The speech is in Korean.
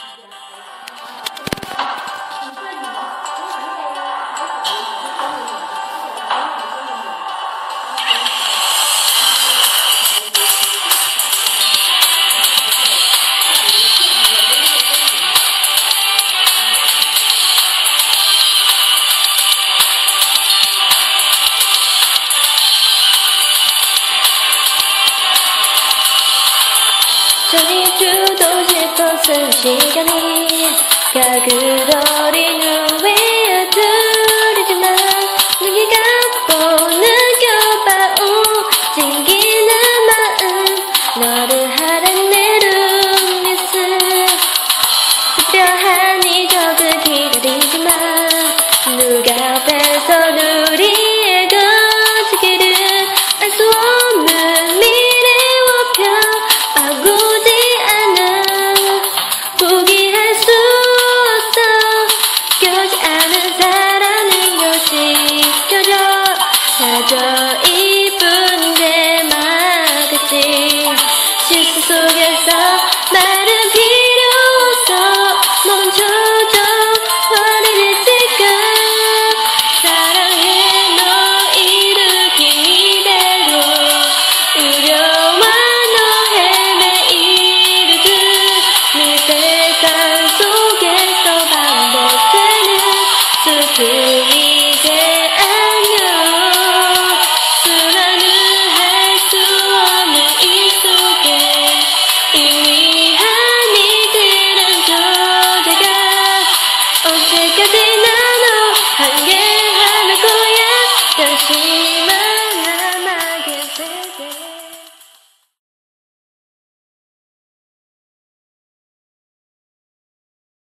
Bye. 천히 주도 싶었을 시간이 가그러 사랑은 요시켜져 사져 이쁜 데 막았지 실수 속에서 마른 피 to.